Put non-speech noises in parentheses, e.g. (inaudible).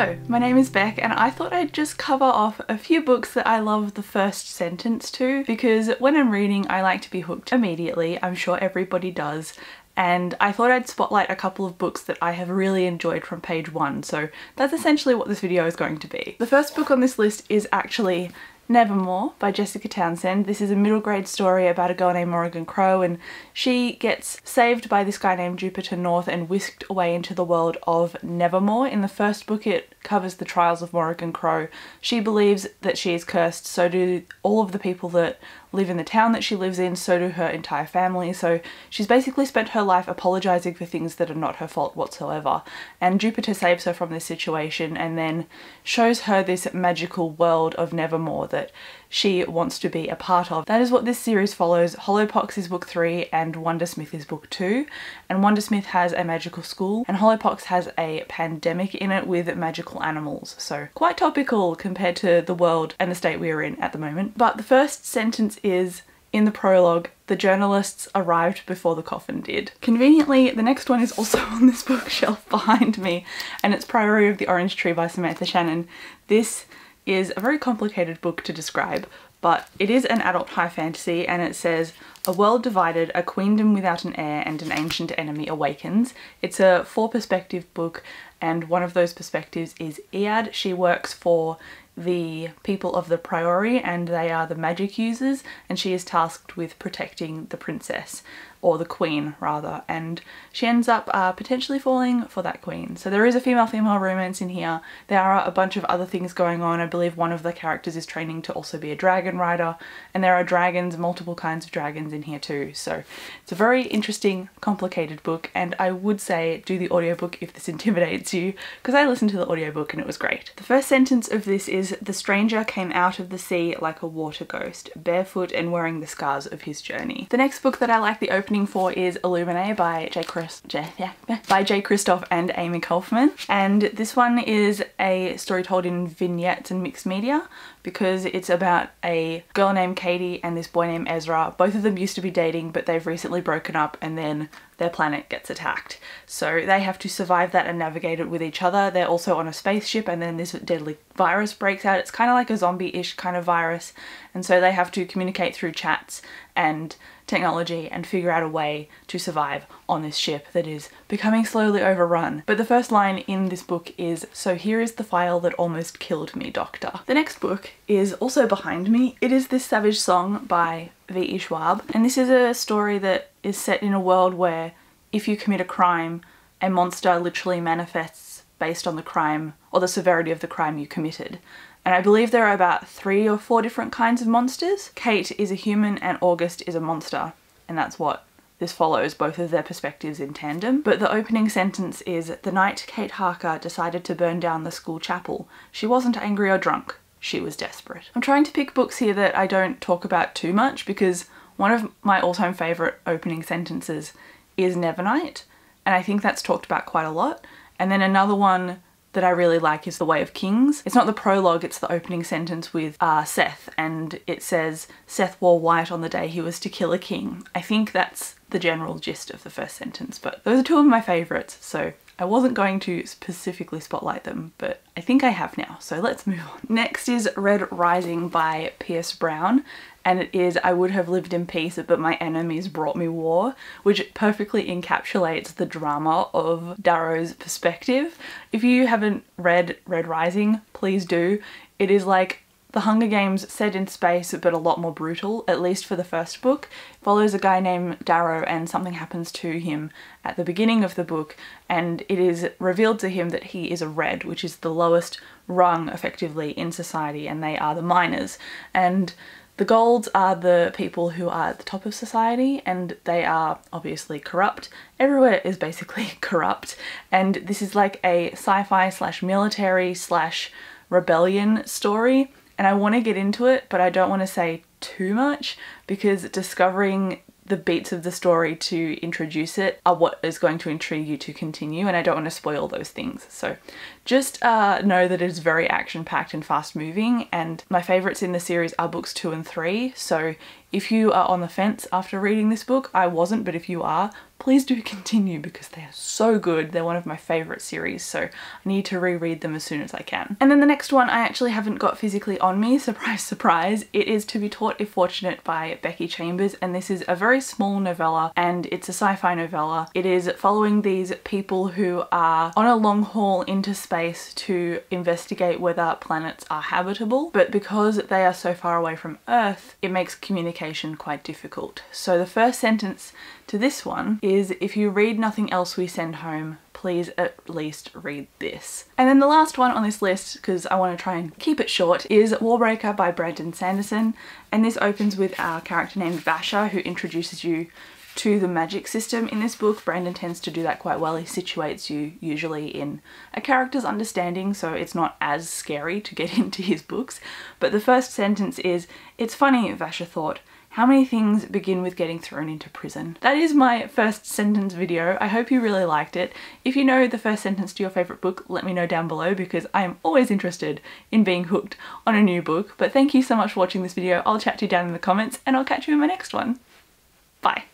Hello, my name is Beck and I thought I'd just cover off a few books that I love the first sentence to because when I'm reading I like to be hooked immediately, I'm sure everybody does, and I thought I'd spotlight a couple of books that I have really enjoyed from page one, so that's essentially what this video is going to be. The first book on this list is actually Nevermoor by Jessica Townsend. This is a middle grade story about a girl named Morrigan Crow and she gets saved by this guy named Jupiter North and whisked away into the world of Nevermoor. In the first book it covers the trials of Morrigan Crow. She believes that she is cursed, so do all of the people that live in the town that she lives in, so do her entire family. So she's basically spent her life apologizing for things that are not her fault whatsoever. And Jupiter saves her from this situation and then shows her this magical world of Nevermoor that she wants to be a part of. That is what this series follows. Hollowpox is book three and Wundersmith is book two. And Wundersmith has a magical school and Hollowpox has a pandemic in it with magical animals. So quite topical compared to the world and the state we are in at the moment. But the first sentence is in the prologue, the journalists arrived before the coffin did. Conveniently, the next one is also (laughs) on this bookshelf behind me, and it's Priory of the Orange Tree by Samantha Shannon. This is a very complicated book to describe, but it is an adult high fantasy and it says a world divided, a queendom without an heir and an ancient enemy awakens. It's a four perspective book and one of those perspectives is Ead. She works for the people of the Priory and they are the magic users and she is tasked with protecting the princess or the queen rather and she ends up uh, potentially falling for that queen. So there is a female-female romance in here. There are a bunch of other things going on. I believe one of the characters is training to also be a dragon rider and there are dragons, multiple kinds of dragons in here too. So it's a very interesting, complicated book and I would say do the audiobook if this (laughs) intimidates you because I listened to the audiobook and it was great. The first sentence of this is the stranger came out of the sea like a water ghost, barefoot and wearing the scars of his journey. The next book that I like the opening opening for is Illuminae by J. Chris, J, yeah, (laughs) by Jay Kristoff and Amy Kaufman. And this one is a story told in vignettes and mixed media because it's about a girl named Kady and this boy named Ezra. Both of them used to be dating but they've recently broken up and then their planet gets attacked. So they have to survive that and navigate it with each other. They're also on a spaceship and then this deadly virus breaks out. It's kind of like a zombie-ish kind of virus and so they have to communicate through chats and technology and figure out a way to survive on this ship that is becoming slowly overrun. But the first line in this book is, so here is the file that almost killed me, doctor. The next book is also behind me. It is This Savage Song by V.E. Schwab. And this is a story that is set in a world where if you commit a crime, a monster literally manifests based on the crime or the severity of the crime you committed. And I believe there are about three or four different kinds of monsters. Kate is a human and August is a monster. And that's what this follows, both of their perspectives in tandem. But the opening sentence is, the night Kate Harker decided to burn down the school chapel, she wasn't angry or drunk, she was desperate. I'm trying to pick books here that I don't talk about too much because one of my all-time favourite opening sentences is Nevernight, and I think that's talked about quite a lot. And then another one that I really like is The Way of Kings. It's not the prologue, it's the opening sentence with uh, Szeth and it says, Szeth wore white on the day he was to kill a king. I think that's the general gist of the first sentence, but those are two of my favourites, so I wasn't going to specifically spotlight them, but I think I have now, so let's move on. Next is Red Rising by Pierce Brown and it is I would have lived in peace but my enemies brought me war which perfectly encapsulates the drama of Darrow's perspective. If you haven't read Red Rising please do. It is like the Hunger Games set in space but a lot more brutal, at least for the first book. Follows a guy named Darrow and something happens to him at the beginning of the book and it is revealed to him that he is a red, which is the lowest rung effectively in society and they are the miners. And the golds are the people who are at the top of society and they are obviously corrupt. Everywhere is basically (laughs) corrupt and this is like a sci-fi slash military slash rebellion story and I want to get into it but I don't want to say too much because discovering the beats of the story to introduce it are what is going to intrigue you to continue and I don't want to spoil those things. So just uh, know that it is very action packed and fast moving and my favourites in the series are books two and three so If you are on the fence after reading this book, I wasn't, but if you are, please do (laughs) continue because they are so good. They're one of my favourite series, so I need to reread them as soon as I can. And then the next one I actually haven't got physically on me, (laughs) surprise, surprise. It is To Be Taught If Fortunate by Becky Chambers, and this is a very small novella and it's a sci-fi novella. It is following these people who are on a long haul into space to investigate whether planets are habitable, but because they are so far away from Earth, it makes communication quite difficult. So the first sentence to this one is if you read nothing else we send home, please at least read this. And then the last one on this list, because I want to try and keep it short, is Warbreaker by Brandon Sanderson. And this opens with our character named Vasher who introduces you to the magic system in this book. Brandon tends to do that quite well. He situates you usually in a character's understanding so it's not as scary to get (laughs) into his books. But the first sentence is, it's funny, Vasher thought, how many things begin with getting thrown into prison? That is my first sentence video. I hope you really liked it. If you know the first sentence to your favourite book, let me know down below because I am always interested in being hooked on a new book. But thank you so much for watching this video. I'll chat to you down in the comments and I'll catch you in my next one. Bye.